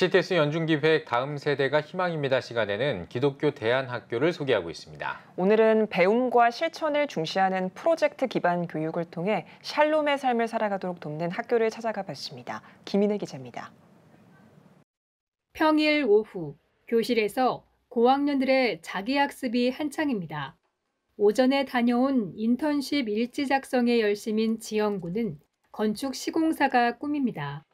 CTS 연중기획 다음 세대가 희망입니다 시간에는 기독교 대안학교를 소개하고 있습니다. 오늘은 배움과 실천을 중시하는 프로젝트 기반 교육을 통해 샬롬의 삶을 살아가도록 돕는 학교를 찾아가 봤습니다. 김인혜 기자입니다. 평일 오후 교실에서 고학년들의 자기학습이 한창입니다. 오전에 다녀온 인턴십 일지 작성에 열심인 지영군은 건축 시공사가 꿈입니다.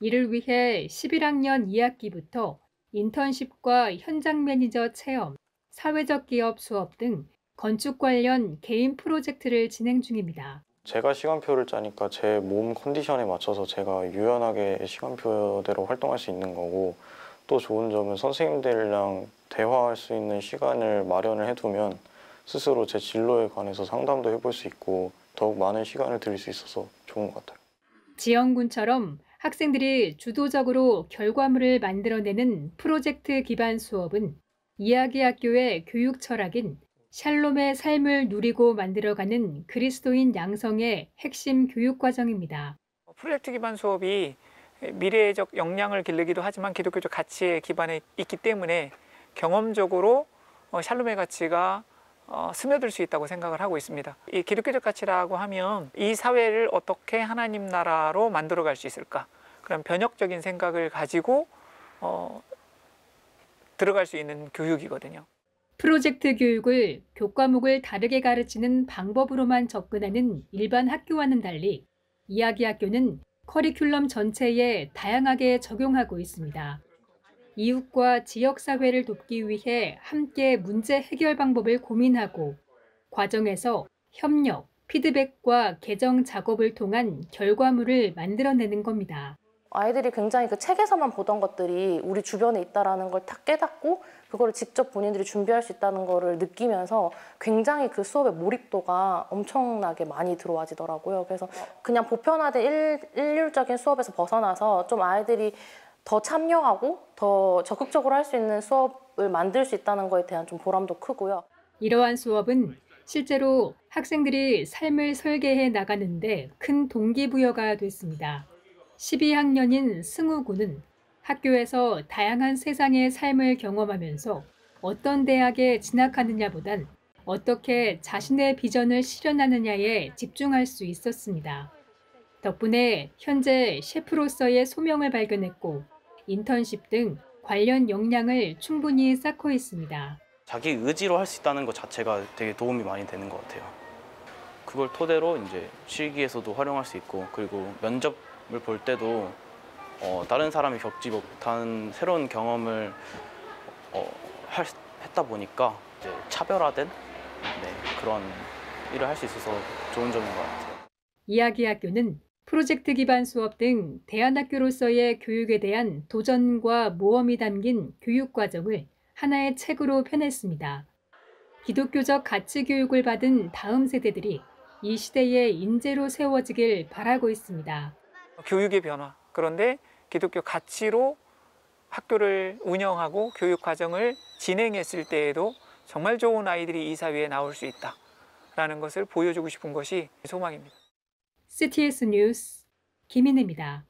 이를 위해 11학년 2학기부터 인턴십과 현장 매니저 체험, 사회적 기업 수업 등 건축 관련 개인 프로젝트를 진행 중입니다. 제가 시간표를 짜니까 제 몸 컨디션에 맞춰서 제가 유연하게 시간표대로 활동할 수 있는 거고 또 좋은 점은 선생님들이랑 대화할 수 있는 시간을 마련을 해두면 스스로 제 진로에 관해서 상담도 해볼 수 있고 더욱 많은 시간을 들일 수 있어서 좋은 것 같아요. 지영군처럼 학생들이 주도적으로 결과물을 만들어내는 프로젝트 기반 수업은 이야기 학교의 교육 철학인 샬롬의 삶을 누리고 만들어가는 그리스도인 양성의 핵심 교육 과정입니다. 프로젝트 기반 수업이 미래적 역량을 기르기도 하지만 기독교적 가치에 기반에 있기 때문에 경험적으로 어, 샬롬의 가치가 어, 스며들 수 있다고 생각을 하고 있습니다. 이 기독교적 가치라고 하면 이 사회를 어떻게 하나님 나라로 만들어 갈 수 있을까? 그런 변혁적인 생각을 가지고 어, 들어갈 수 있는 교육이거든요. 프로젝트 교육을 교과목을 다르게 가르치는 방법으로만 접근하는 일반 학교와는 달리 이야기 학교는 커리큘럼 전체에 다양하게 적용하고 있습니다. 이웃과 지역사회를 돕기 위해 함께 문제 해결 방법을 고민하고 과정에서 협력, 피드백과 개정 작업을 통한 결과물을 만들어내는 겁니다. 아이들이 굉장히 그 책에서만 보던 것들이 우리 주변에 있다라는 걸딱 깨닫고 그거를 직접 본인들이 준비할 수 있다는 거를 느끼면서 굉장히 그 수업의 몰입도가 엄청나게 많이 들어와지더라고요. 그래서 그냥 보편화된 일, 일률적인 수업에서 벗어나서 좀 아이들이 더 참여하고 더 적극적으로 할 수 있는 수업을 만들 수 있다는 거에 대한 좀 보람도 크고요. 이러한 수업은 실제로 학생들이 삶을 설계해 나가는데 큰 동기부여가 됐습니다. 12학년인 승우 군은 학교에서 다양한 세상의 삶을 경험하면서 어떤 대학에 진학하느냐보단 어떻게 자신의 비전을 실현하느냐에 집중할 수 있었습니다. 덕분에 현재 셰프로서의 소명을 발견했고 인턴십 등 관련 역량을 충분히 쌓고 있습니다. 자기 의지로 할 수 있다는 것 자체가 되게 도움이 많이 되는 것 같아요. 그걸 토대로 이제 실기에서도 활용할 수 있고 그리고 면접을 볼 때도 어, 다른 사람이 겪지 못한 새로운 경험을 어, 할, 했다 보니까 이제 차별화된 네, 그런 일을 할 수 있어서 좋은 점인 것 같아요. 이야기학교는 프로젝트 기반 수업 등 대안학교로서의 교육에 대한 도전과 모험이 담긴 교육 과정을 하나의 책으로 펴냈습니다. 기독교적 가치 교육을 받은 다음 세대들이 이 시대의 인재로 세워지길 바라고 있습니다. 교육의 변화. 그런데 기독교 가치로 학교를 운영하고 교육 과정을 진행했을 때에도 정말 좋은 아이들이 이 사회에 나올 수 있다라는 것을 보여주고 싶은 것이 소망입니다. CTS 뉴스 김인혜입니다.